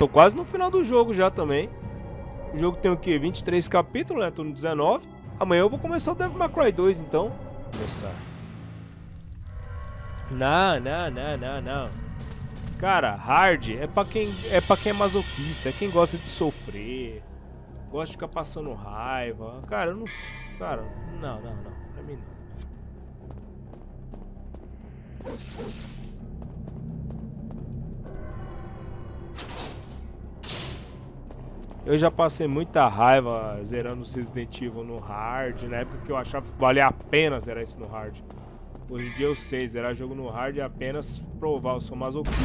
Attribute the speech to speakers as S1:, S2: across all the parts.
S1: tô quase no final do jogo já também. O jogo tem o quê? 23 capítulos, né? Tô no 19. Amanhã eu vou começar o Devil May Cry 2, então. Começar. Não, não, não, não, não. Cara, hard é pra quem é para quem é masoquista, é quem gosta de sofrer, gosta de ficar passando raiva. Cara, eu não, cara, não, não, não, pra mim não. Eu já passei muita raiva zerando os Resident Evil no hard, na época que eu achava que valia a pena zerar isso no hard. Hoje em dia eu sei, zerar jogo no hard é apenas provar, eu sou masoquista.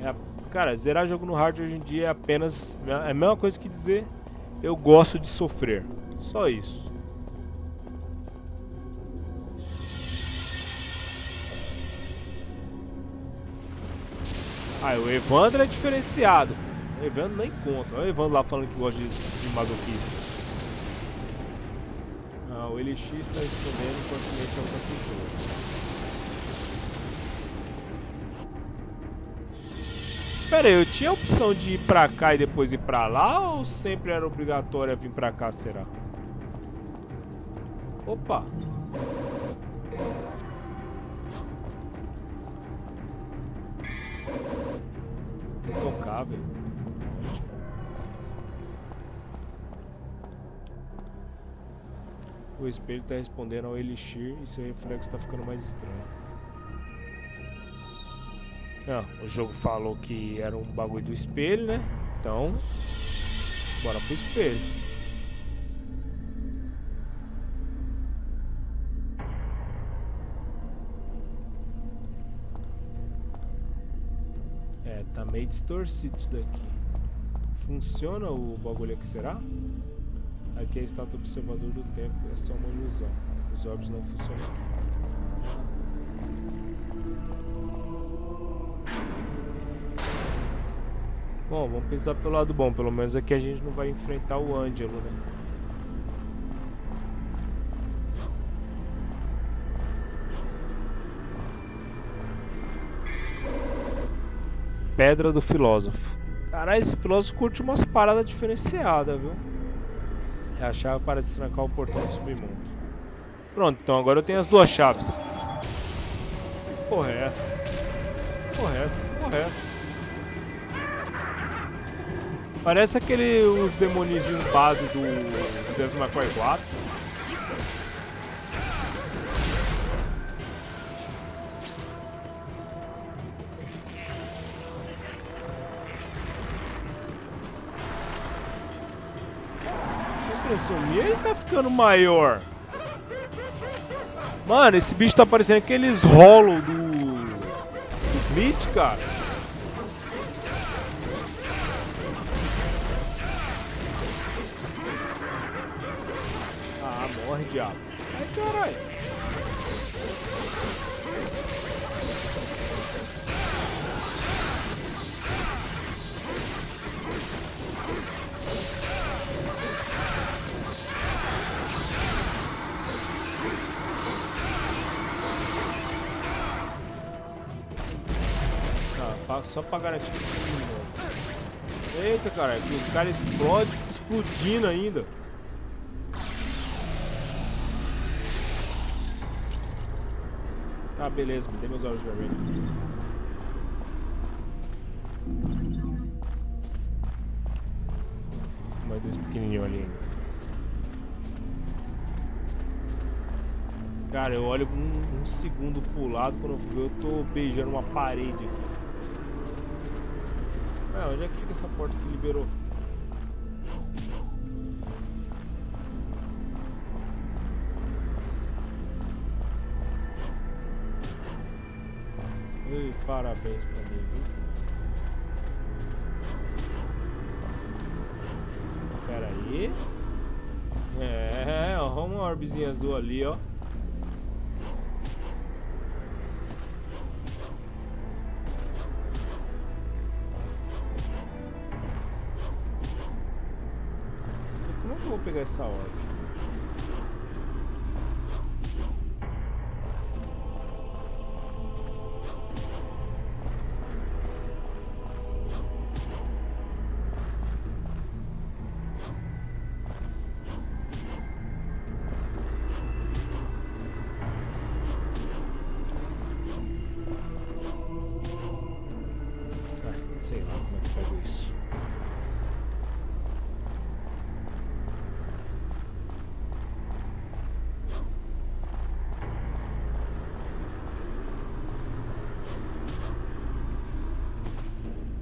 S1: É, cara, zerar jogo no hard hoje em dia é apenas é a mesma coisa que dizer eu gosto de sofrer. Só isso. Ah, o Evandro é diferenciado. O Evandro nem conta. Olha o Evandro lá falando que gosta de, de masoquismo. Ah, o Elix está respondendo enquanto mexe ao consultor. Pera aí, eu tinha a opção de ir pra cá e depois ir pra lá ou sempre era obrigatório vir pra cá, será? Opa! Intocável. O espelho está respondendo ao Elixir e seu reflexo está ficando mais estranho. Ah, o jogo falou que era um bagulho do espelho, né? Então, bora pro espelho. É, tá meio distorcido isso daqui. Funciona o bagulho aqui, será? Aqui é a estátua observador do tempo, é só uma ilusão. Os orbes não funcionam aqui. Bom, vamos pensar pelo lado bom. Pelo menos aqui a gente não vai enfrentar o Ângelo, né? Pedra do Filósofo. Caralho, esse filósofo curte umas paradas diferenciadas, viu? É a chave para destrancar o portão do submundo. Pronto, então agora eu tenho as duas chaves. Que porra é essa? Que porra é essa? Que porra é essa? Parece aquele os demoninhos base do Devil May Cry 4. Minha, ele tá ficando maior. Mano, esse bicho tá parecendo aqueles rolo do, do Bleach, cara. Morre, diabo. Ai, caralho. Só pra garantir que Eita, cara, os caras explodem, explodindo ainda. Ah, beleza, me dê meus olhos vermelhos. Mais dois pequenininhos ali. Cara, eu olho um, um segundo pro lado, quando eu eu tô beijando uma parede aqui. Onde é que fica essa porta que liberou? Ei, parabéns pra mim, viu? Pera aí. É, ó, uma orbezinha azul ali, ó. Essa orbe?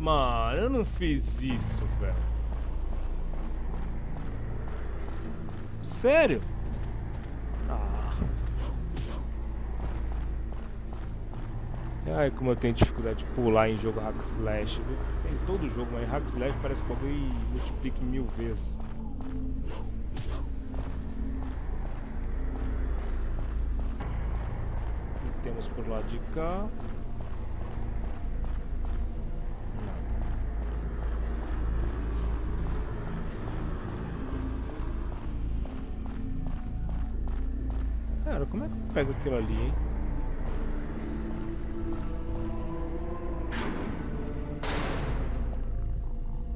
S1: Mano, eu não fiz isso, velho. Sério? Ah. Ai, como eu tenho dificuldade de pular em jogo hack slash? Em todo jogo, mas hack slash parece que o bagulho multiplica mil vezes. E temos por lado de cá. Como é que eu pego aquilo ali, hein?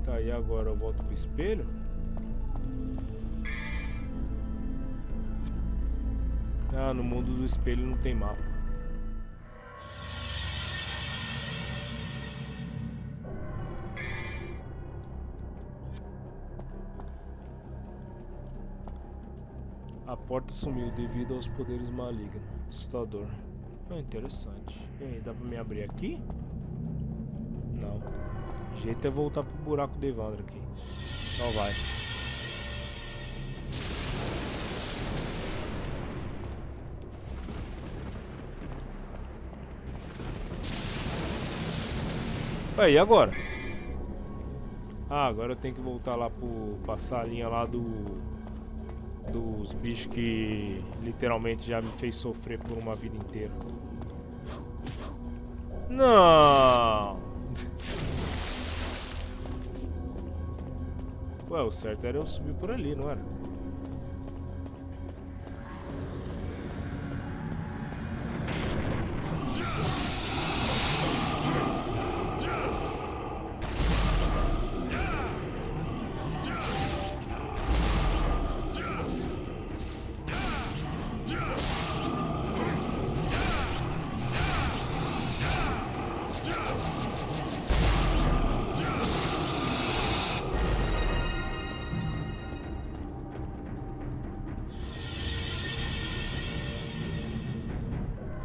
S1: Tá, e agora eu volto pro espelho? Ah, no mundo do espelho não tem mapa. Porta sumiu devido aos poderes malignos. Assustador. É interessante. E aí, dá pra me abrir aqui? Não. O jeito é voltar pro buraco do Evandro aqui. Só vai. Aí, agora? Ah, agora eu tenho que voltar lá pro... Passar a linha lá do dos bichos que literalmente já me fez sofrer por uma vida inteira. Não! Ué, o certo era eu subir por ali, não era?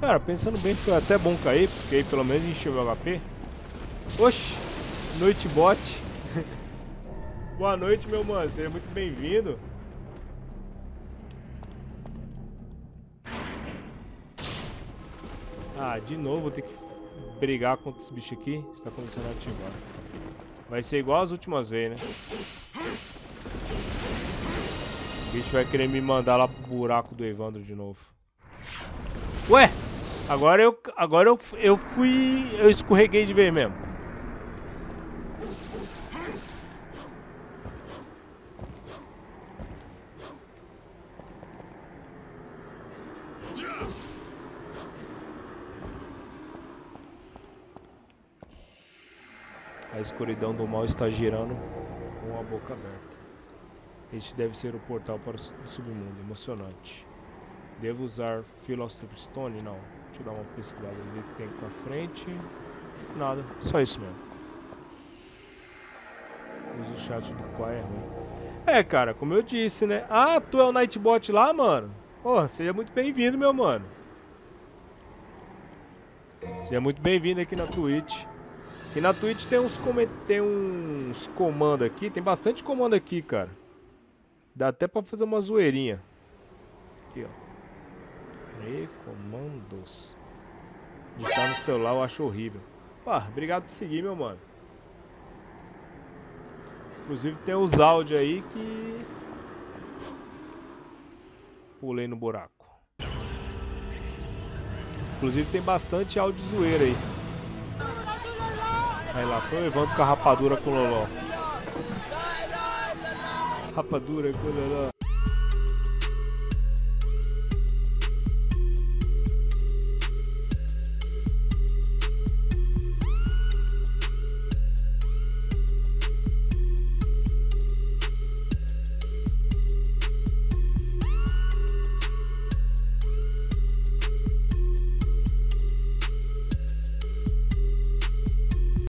S1: Cara, pensando bem, foi até bom cair, porque aí pelo menos encheu o HP. Oxi, noite bot. Boa noite, meu mano, seja muito bem-vindo. Ah, de novo vou ter que brigar contra esse bicho aqui. Está começando a ativar. Vai ser igual as últimas vezes, né? O bicho vai querer me mandar lá pro buraco do Evandro de novo. Ué! Agora eu, agora eu, eu fui, eu escorreguei de vez mesmo. A escuridão do mal está girando com a boca aberta. Este deve ser o portal para o submundo. Emocionante. Devo usar Philosopher's Stone? Não. Deixa eu dar uma pesquisada o que tem aqui pra frente. Nada, só isso mesmo. Uso o chat do qual é ruim. É, cara, como eu disse, né? Ah, tu é o Nightbot lá, mano? Porra, seja muito bem-vindo, meu mano. Seja muito bem-vindo aqui na Twitch. E na Twitch tem uns, tem uns comandos aqui, tem bastante comando aqui, cara. Dá até pra fazer uma zoeirinha. Aqui, ó. Recomandos. Digitar no celular eu acho horrível. Pá, obrigado por seguir, meu mano. Inclusive tem os áudios aí que... Pulei no buraco. Inclusive tem bastante áudio zoeira aí. Aí lá foi levando com a rapadura com o Loló. Rapadura com o Loló.